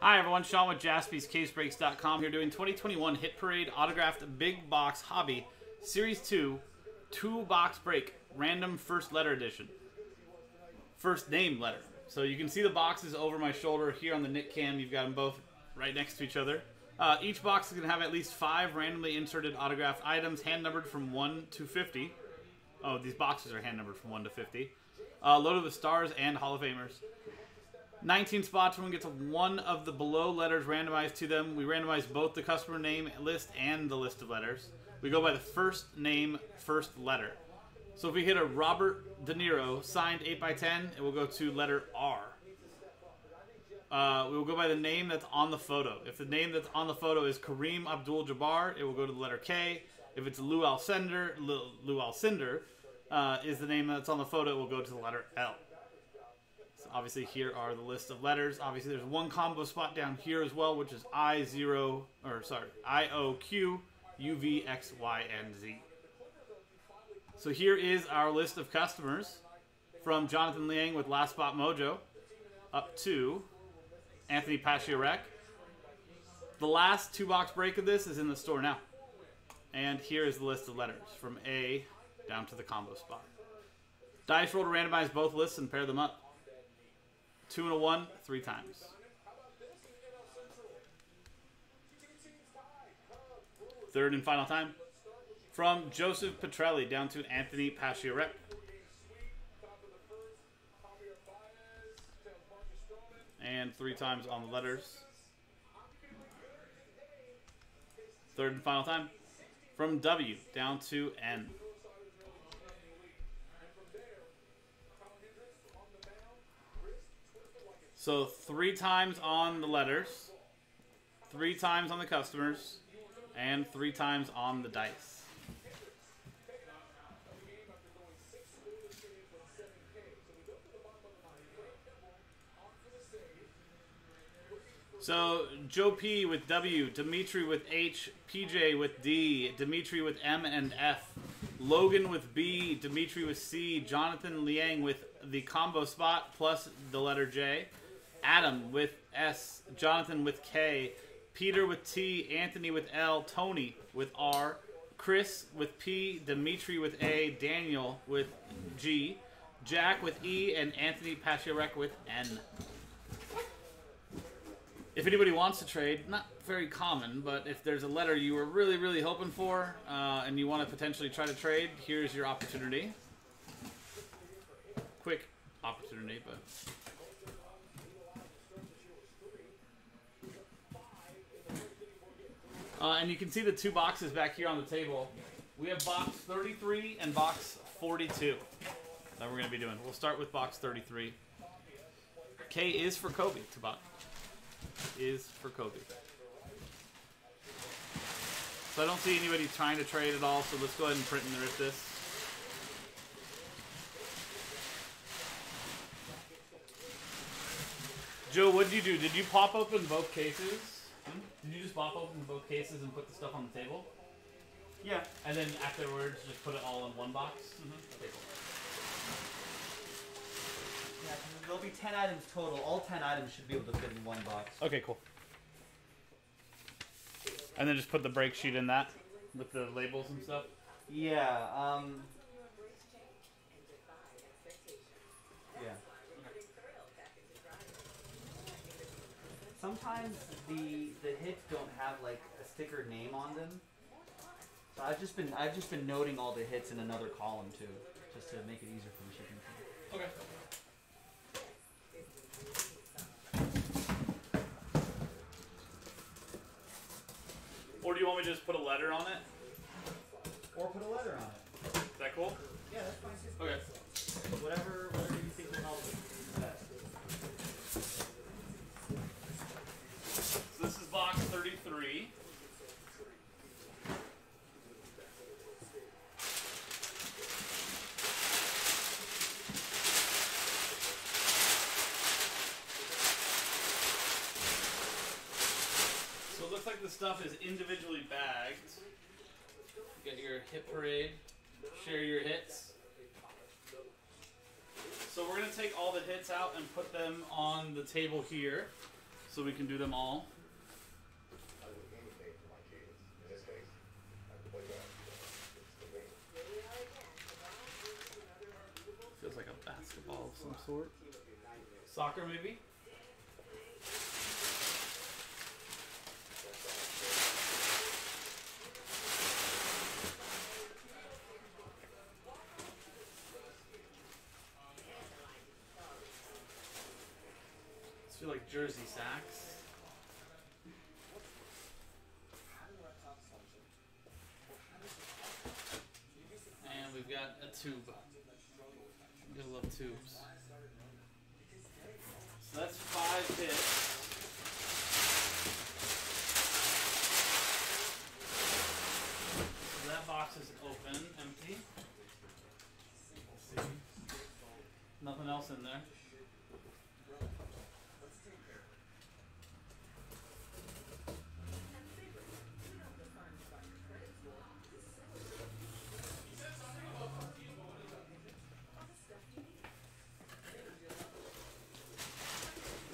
Hi everyone, Sean with JaspysCaseBreaks.com here doing 2021 Hit Parade Autographed Big Box Hobby Series 2 Two Box Break Random First Letter Edition. First name letter. So you can see the boxes over my shoulder here on the Nick Cam. You've got them both right next to each other. Uh, each box is going to have at least five randomly inserted autographed items, hand numbered from 1 to 50. Oh, these boxes are hand numbered from 1 to 50. Uh, loaded with stars and Hall of Famers. 19 spots, everyone gets one of the below letters randomized to them. We randomize both the customer name list and the list of letters. We go by the first name, first letter. So if we hit a Robert De Niro signed 8x10, it will go to letter R. Uh, we will go by the name that's on the photo. If the name that's on the photo is Kareem Abdul-Jabbar, it will go to the letter K. If it's Lou Alcindor, Lou Alcindor uh, is the name that's on the photo, it will go to the letter L. Obviously here are the list of letters. Obviously there's one combo spot down here as well, which is I0, or sorry, IOQ, UV, X, Y, and Z. So here is our list of customers from Jonathan Liang with Last Spot Mojo up to Anthony Pachiarek. The last two box break of this is in the store now. And here is the list of letters from A down to the combo spot. Dice roll to randomize both lists and pair them up. Two and a one, three times. Third and final time. From Joseph Petrelli down to Anthony Pachiarek. And three times on the letters. Third and final time. From W down to N. So three times on the letters, three times on the customers, and three times on the dice. So Joe P with W, Dimitri with H, PJ with D, Dimitri with M and F, Logan with B, Dimitri with C, Jonathan Liang with the combo spot plus the letter J, Adam with S, Jonathan with K, Peter with T, Anthony with L, Tony with R, Chris with P, Dimitri with A, Daniel with G, Jack with E, and Anthony Pachiarek with N. If anybody wants to trade, not very common, but if there's a letter you were really, really hoping for uh, and you want to potentially try to trade, here's your opportunity. Quick opportunity, but. Uh, and you can see the two boxes back here on the table. We have box 33 and box 42 that we're going to be doing. We'll start with box 33. K is for Kobe, Tabat. Is for Kobe. So I don't see anybody trying to trade at all, so let's go ahead and print and rip this. Joe, what did you do? Did you pop open both cases? Hmm? Did you just pop open both cases and put the stuff on the table? Yeah. And then afterwards, just put it all in one box? Mm-hmm. Okay, cool. Yeah, 'cause there'll be 10 items total. All 10 items should be able to fit in one box. Okay, cool. And then just put the break sheet in that with the labels and stuff. Yeah, um. Yeah. Sometimes the the hits don't have like a sticker name on them. So I've just been I've just been noting all the hits in another column too, just to make it easier for the shipping team. Okay. Or do you want me to just put a letter on it? Or put a letter on it. Is that cool? Yeah, that's fine. Okay. Whatever whatever you think will help best. So this is box 33. So it looks like the stuff is individually bagged. You your hit parade, share your hits. So we're gonna take all the hits out and put them on the table here. So we can do them all. Feels like a basketball of some sort. Soccer, maybe? Jersey sacks. And we've got a tube. You love tubes. So that's five hits. So that box is open, empty. See. Nothing else in there.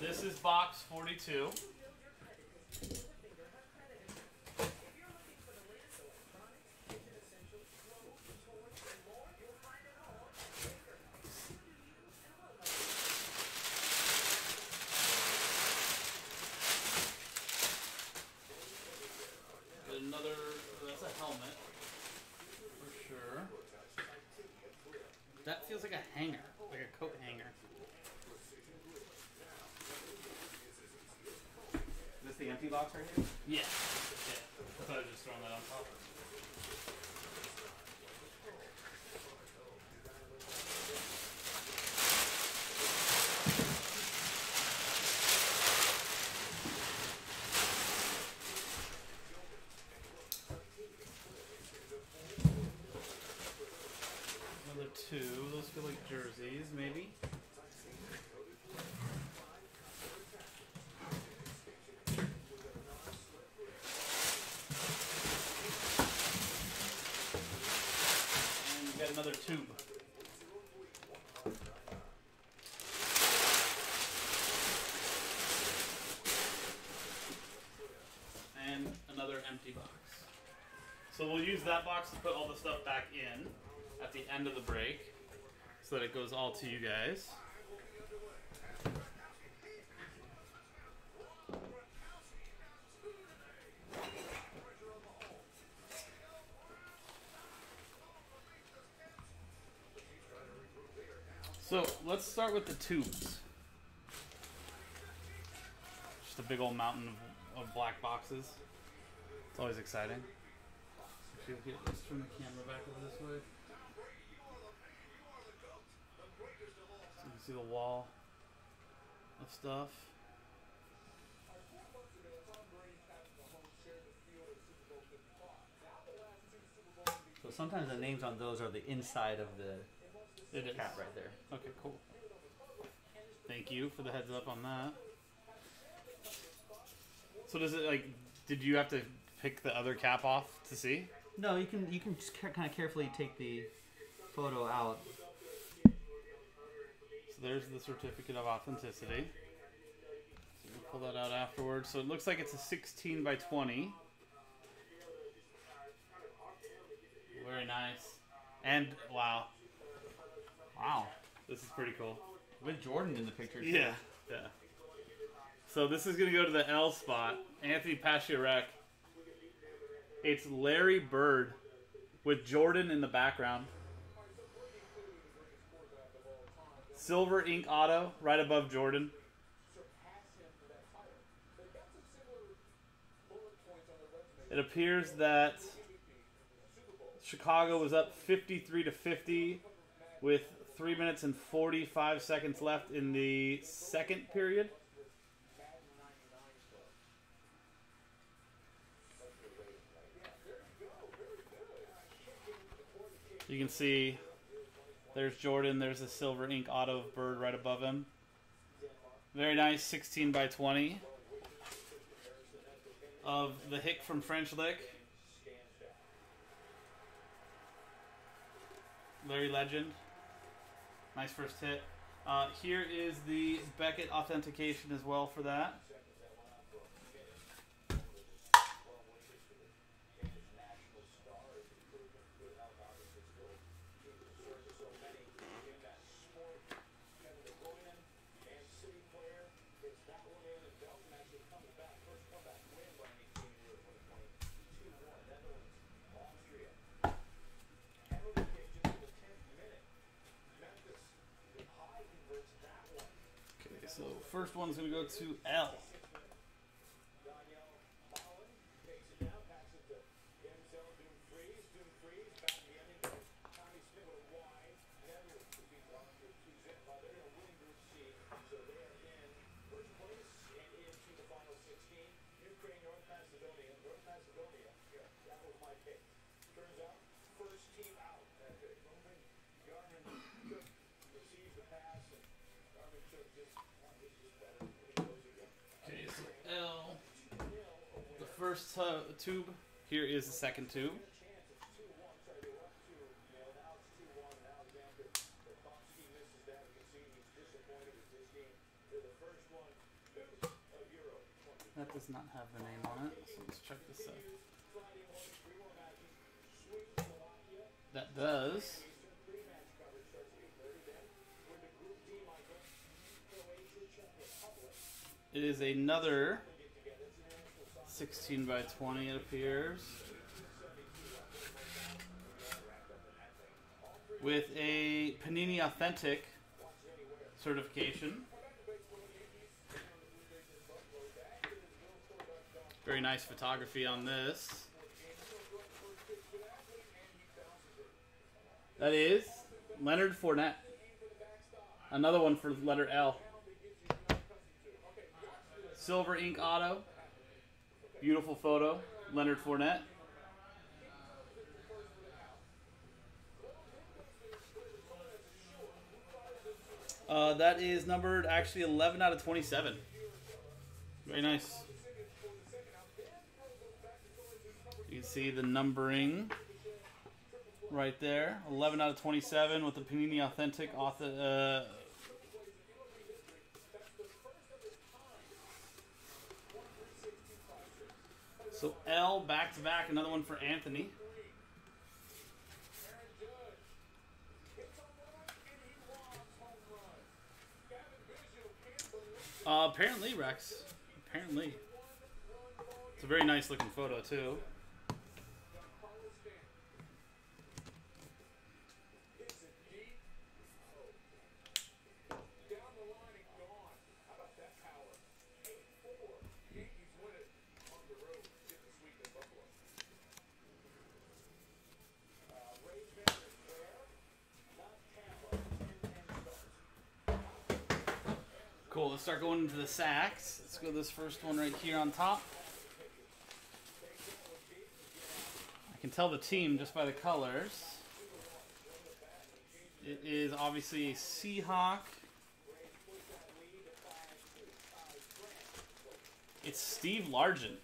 This is box 42. Another, that's a helmet, for sure. That feels like a hanger, like a coat hanger. This the empty box right here? Yeah. Yeah. Thought I was just throwing that on top. Another two. Those feel like jerseys, maybe. And we got another tube. And another empty box. So we'll use that box to put all the stuff back in at the end of the break so that it goes all to you guys. So let's start with the tubes. Just a big old mountain of, of black boxes. It's always exciting. Actually, okay, let's turn the camera back over this way. So you can see the wall of stuff. So sometimes the names on those are the inside of the It is. cap right there. Okay, cool. Thank you for the heads up on that. So does it like? Did you have to pick the other cap off to see? No, you can you can just kind of carefully take the photo out. So there's the certificate of authenticity. So we'll pull that out afterwards. So it looks like it's a 16 by 20. Very nice. And wow, Wow, this is pretty cool. with Jordan in the picture. too. Yeah, yeah. So this is gonna go to the L spot. Anthony Pacioretty. It's Larry Bird with Jordan in the background. Silver ink auto right above Jordan. It appears that Chicago was up 53 to 50 with 3 minutes and 45 seconds left in the second period. You can see there's Jordan, there's a silver ink auto of Bird right above him. Very nice 16 by 20 of the Hick from French Lick. Larry Legend. Nice first hit. Uh, here is the Beckett authentication as well for that. So first one's gonna go to L. So L. The first tu- tube. Here is the second tube. That does not have the name on it, so let's check this out. That does. It is another 16 by 20, it appears. With a Panini Authentic certification. Very nice photography on this. That is Leonard Fournette. Another one for letter L. Silver ink auto. Beautiful photo. Leonard Fournette. Uh, that is numbered actually 11 out of 27. Very nice. You can see the numbering right there. 11 out of 27 with the Panini Authentic author, uh, So L back to back, another one for Anthony. Uh, apparently, Rex. Apparently. It's a very nice looking photo, too. Start going into the sacks. Let's go this first one right here on top. I can tell the team just by the colors. It is obviously a Seahawk. It's Steve Largent.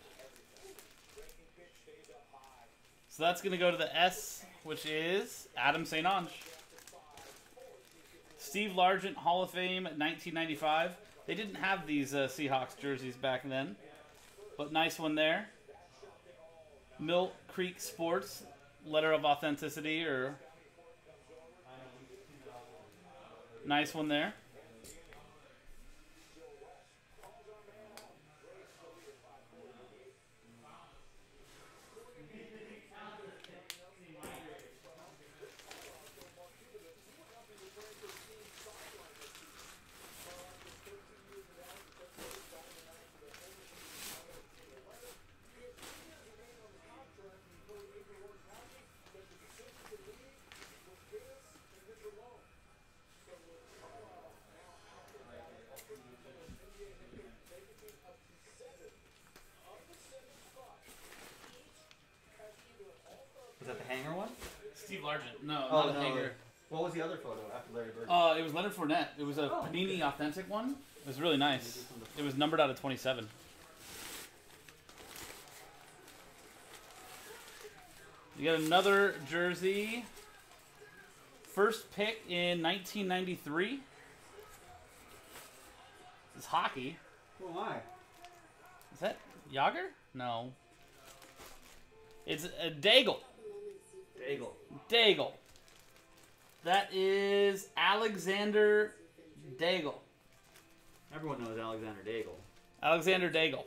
So that's going to go to the S, which is Adam St. Ange. Steve Largent, Hall of Fame, 1995. They didn't have these uh, Seahawks jerseys back then, but nice one there. Mill Creek Sports, letter of authenticity, or nice one there. Was that the hanger one? Steve Largent, no, Oh, not a no. hanger. What was the other photo after Larry Bird? Uh, it was It was a Oh, Panini authentic one. It was really nice. It was numbered out of 27. You got another jersey. First pick in 1993. It's hockey. Who am I? Is that Jagr? No. It's a Daigle. Daigle. Daigle. That is Alexander Daigle. Everyone knows Alexander Daigle. Alexander Daigle.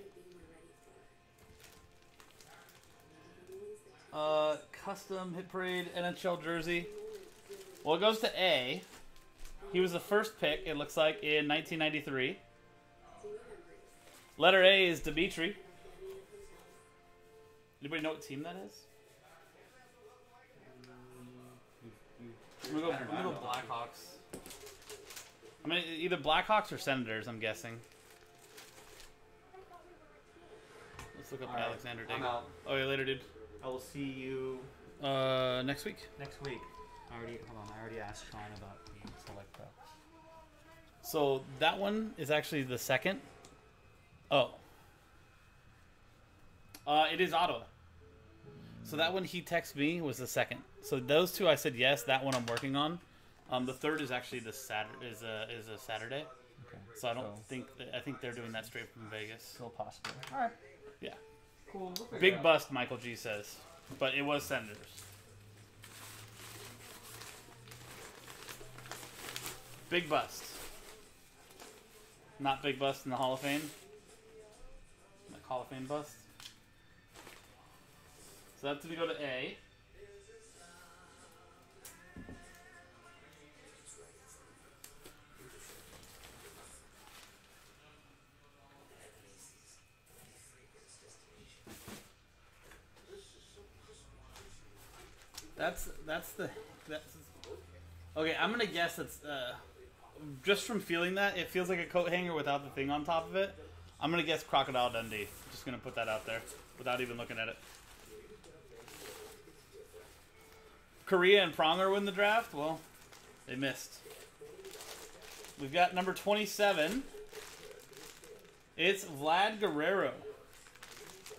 Uh, custom hit parade NHL jersey. Well, it goes to A. He was the first pick, it looks like, in 1993. Letter A is Dimitri. Anybody know what team that is? I'm gonna go, I'm gonna go Blackhawks. I mean, either Blackhawks or Senators, I'm guessing. Let's look up All right, Alexander I'm out. Oh, yeah, later, dude. I will see you Uh, next week. next week. I already hold on. I already asked Sean about the select pro. So that one is actually the second. Oh. Uh, it is Ottawa. So that one he texted me was the second. So those two I said yes. That one I'm working on. Um, the third is actually the Saturday is a is a Saturday. Okay. So I don't think that, I think they're doing that straight from Vegas. still possible. All right. Yeah. Cool. We'll Big bust, Michael G says, but it was Senators. Big bust. Not big bust in the Hall of Fame. Like Hall of Fame bust. So that's gonna go to A. That's the that's okay. I'm gonna guess it's uh, just from feeling that it feels like a coat hanger without the thing on top of it. I'm gonna guess Crocodile Dundee. Just gonna put that out there without even looking at it. Kariya and Pronger win the draft. Well, they missed. We've got number 27. It's Vlad Guerrero.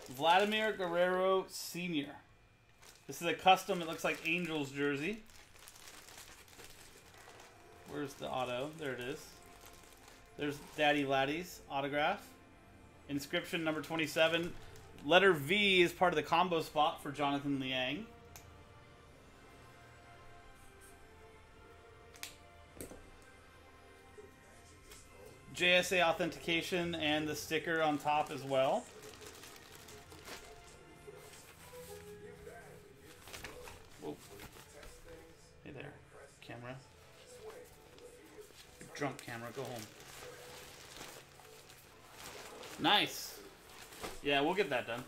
Vladimir Guerrero Sr. This is a custom, it looks like Angels jersey. Where's the auto? There it is. There's Daddy Laddie's autograph. Inscription number 27. Letter V is part of the combo spot for Jonathan Liang. JSA authentication and the sticker on top as well. Drunk camera, go home. Nice. Yeah, we'll get that done.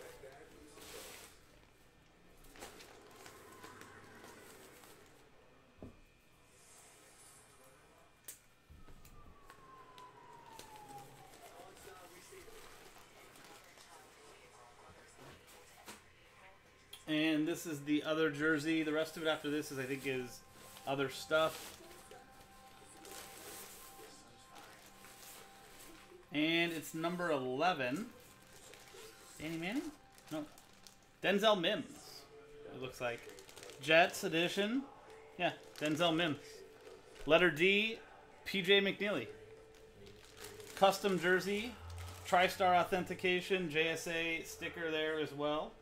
And this is the other jersey. The rest of it after this is, I think, is other stuff. And it's number 11. Danny Manning? No. Denzel Mims. It looks like. Jets edition. Yeah, Denzel Mims. Letter D, PJ McNeely. Custom jersey. TriStar authentication. JSA sticker there as well.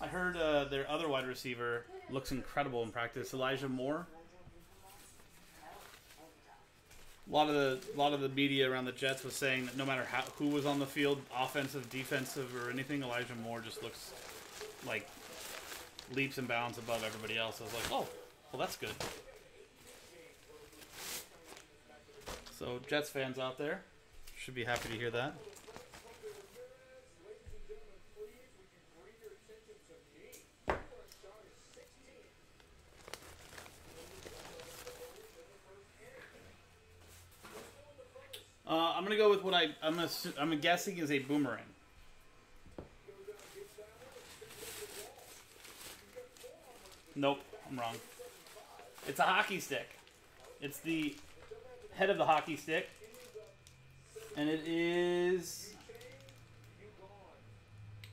I heard uh, their other wide receiver looks incredible in practice. Elijah Moore. A lot of the a lot of the media around the Jets was saying that no matter how, who was on the field, offensive, defensive, or anything, Elijah Moore just looks like leaps and bounds above everybody else. I was like, oh, well, that's good. So Jets fans out there should be happy to hear that. Uh, I'm gonna go with what I I'm assu- I'm guessing is a boomerang. Nope, I'm wrong. It's a hockey stick. It's the head of the hockey stick, and it is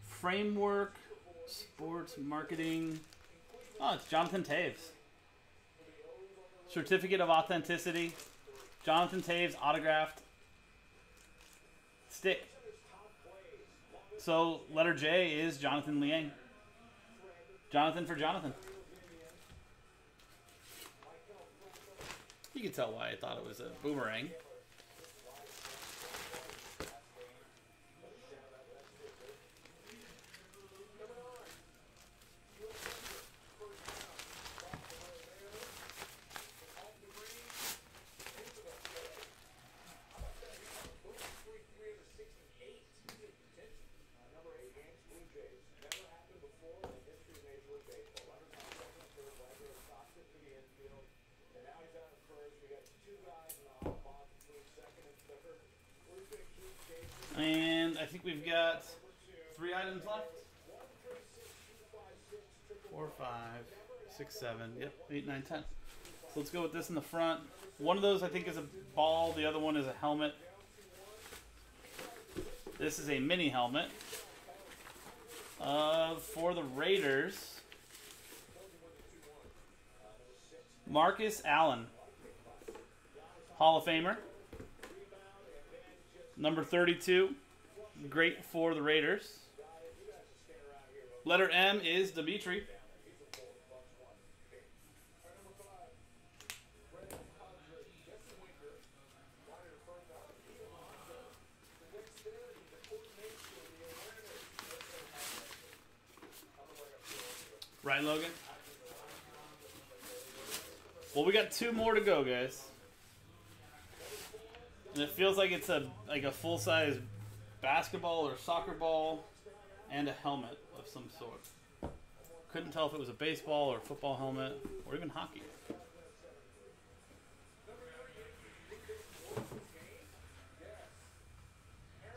Frameworth sports marketing. Oh, it's Jonathan Toews. Certificate of authenticity. Jonathan Toews autographed stick. So letter J is Jonathan Liang. Jonathan for Jonathan. You can tell why I thought it was a boomerang. And I think we've got three items left. Four, five, six, seven. Yep, eight, nine, ten. So let's go with this in the front. One of those I think is a ball. The other one is a helmet. This is a mini helmet. Uh, for the Raiders, Marcus Allen, Hall of Famer. Number 32, great for the Raiders. Letter M is Dimitri. Right, Logan? Well, we got two more to go, guys. And it feels like it's a like a full size basketball or soccer ball and a helmet of some sort. Couldn't tell if it was a baseball or football helmet or even hockey.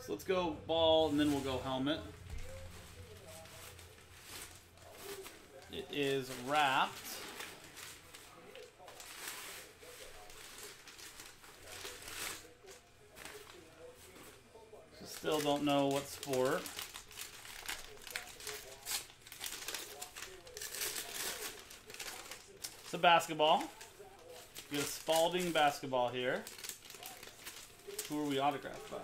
So let's go ball and then we'll go helmet. It is wrapped. Still don't know what's for. It's a basketball. We got a Spalding basketball here. Who are we autographed by?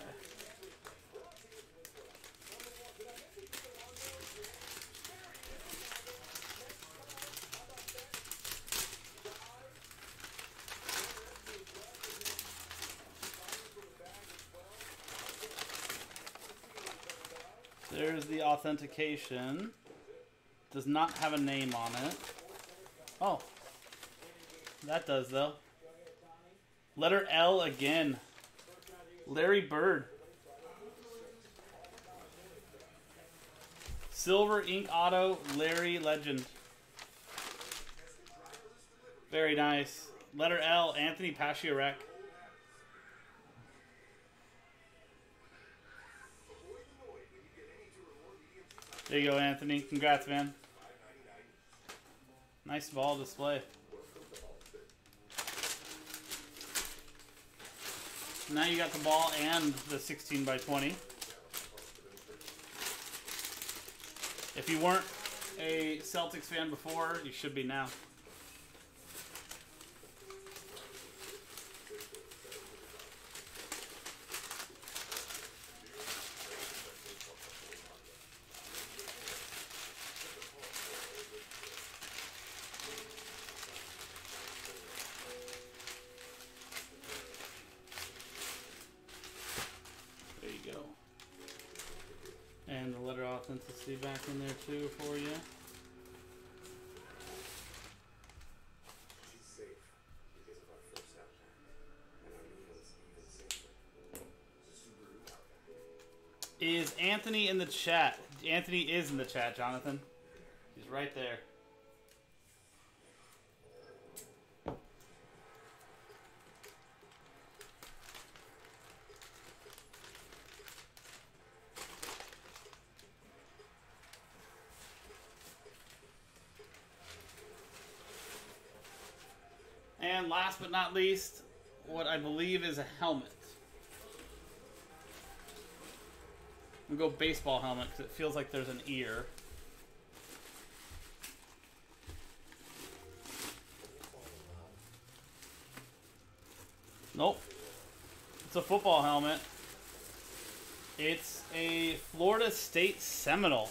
There's the authentication. Does not have a name on it. Oh. That does, though. Letter L again. Larry Bird. Silver Ink Auto, Larry Legend. Very nice. Letter L, Anthony Pachiarek. There you go, Anthony. Congrats, man. Nice ball display. Now you got the ball and the 16 by 20. If you weren't a Celtics fan before, you should be now. There you go. And the letter authenticity back in there too for you. She's safe because of our first outcome. And our meal is even safer. It's a Subaru outcome. Is Anthony in the chat? Anthony is in the chat, Jonathan. He's right there. And last but not least, what I believe is a helmet. We'll go baseball helmet because it feels like there's an ear. Nope. It's a football helmet. It's a Florida State Seminole.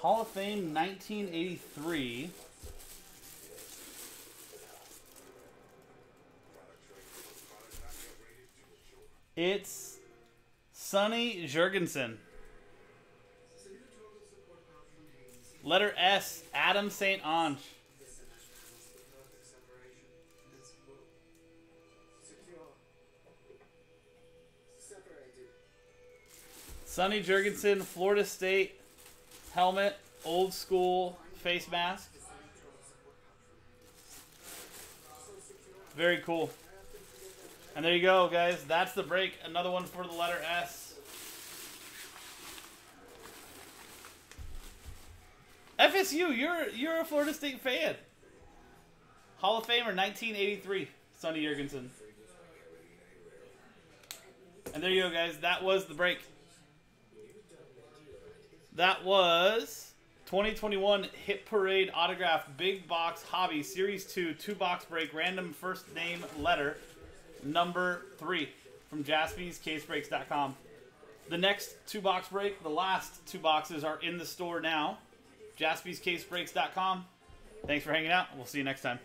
Hall of Fame 1983. It's Sonny Jurgensen. Letter S, Adam St. Ange. Sonny Jurgensen, Florida State, helmet, old school face mask. Very cool. And there you go, guys. That's the break. Another one for the letter S. FSU, you're you're a Florida State fan. Hall of Famer, 1983, Sonny Jurgensen. And there you go, guys. That was the break. That was 2021 Hit Parade Autograph Big Box Hobby Series 2 two box break random first name letter number 3 from jaspyscasebreaks.com. The next two box break, the last two boxes are in the store now. jaspyscasebreaks.com. Thanks for hanging out. We'll see you next time.